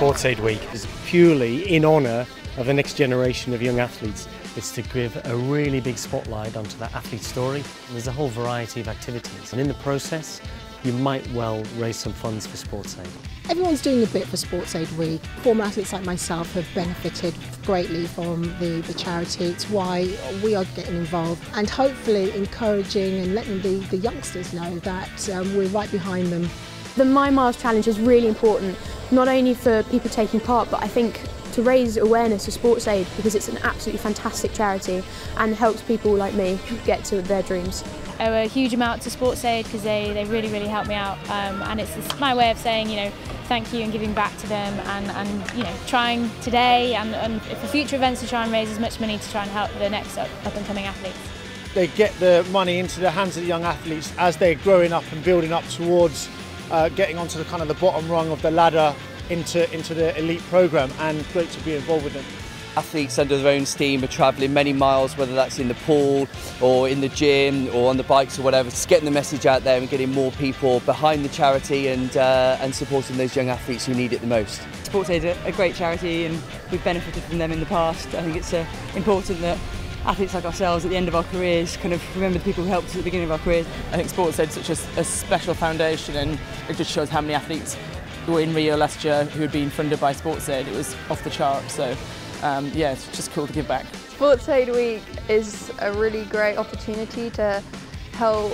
Sportsaid Week is purely in honour of the next generation of young athletes. It's to give a really big spotlight onto that athlete story. And there's a whole variety of activities. And in the process, you might well raise some funds for Sports Aid. Everyone's doing a bit for Sports Aid Week. Former athletes like myself have benefited greatly from the, the charity. It's why we are getting involved and hopefully encouraging and letting the, the youngsters know that um, we're right behind them. The My Miles Challenge is really important, not only for people taking part, but I think to raise awareness of Sportsaid because it's an absolutely fantastic charity and helps people like me get to their dreams. I owe a huge amount to Sportsaid because they, they really, really helped me out um, and it's, it's my way of saying, you know, thank you and giving back to them and, and you know, trying today and, and for future events to try and raise as much money to try and help the next up, up and coming athletes. They get the money into the hands of the young athletes as they're growing up and building up towards uh, getting onto the kind of the bottom rung of the ladder into, into the elite program and great to be involved with them. Athletes under their own steam are travelling many miles, whether that's in the pool or in the gym or on the bikes or whatever, just getting the message out there and getting more people behind the charity and, uh, and supporting those young athletes who need it the most. Sportsaid is a great charity and we've benefited from them in the past. I think it's uh, important that athletes like ourselves at the end of our careers kind of remember the people who helped us at the beginning of our careers. I think Sportsaid is such a, a special foundation and it just shows how many athletes were in Rio last year who had been funded by Sportsaid. It was off the chart, so um, yeah, it's just cool to give back. Sportsaid Week is a really great opportunity to help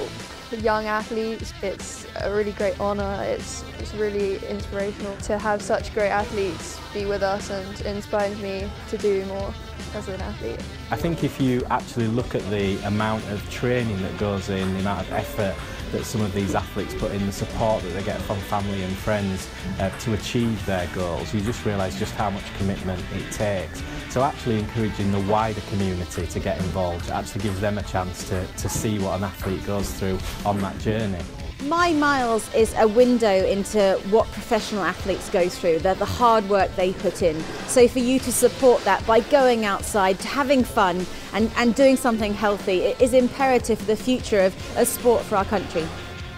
young athletes. It's a really great honour. It's, it's really inspirational to have such great athletes be with us and inspires me to do more as an athlete. I think if you actually look at the amount of training that goes in, the amount of effort that some of these athletes put in, the support that they get from family and friends uh, to achieve their goals, you just realise just how much commitment it takes. So actually encouraging the wider community to get involved actually gives them a chance to, to see what an athlete goes through on that journey. My Miles is a window into what professional athletes go through, the, the hard work they put in. So for you to support that by going outside, having fun and, and doing something healthy it is imperative for the future of, of sport for our country.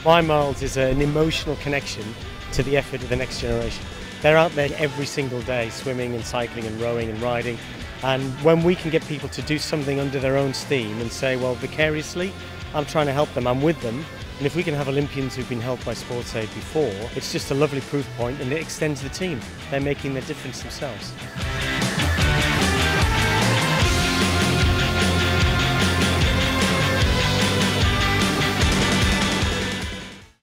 My Miles is an emotional connection to the effort of the next generation. They're out there every single day swimming and cycling and rowing and riding and when we can get people to do something under their own steam and say well vicariously I'm trying to help them, I'm with them and if we can have Olympians who've been helped by Sportsaid before, it's just a lovely proof point and it extends the team. They're making the difference themselves.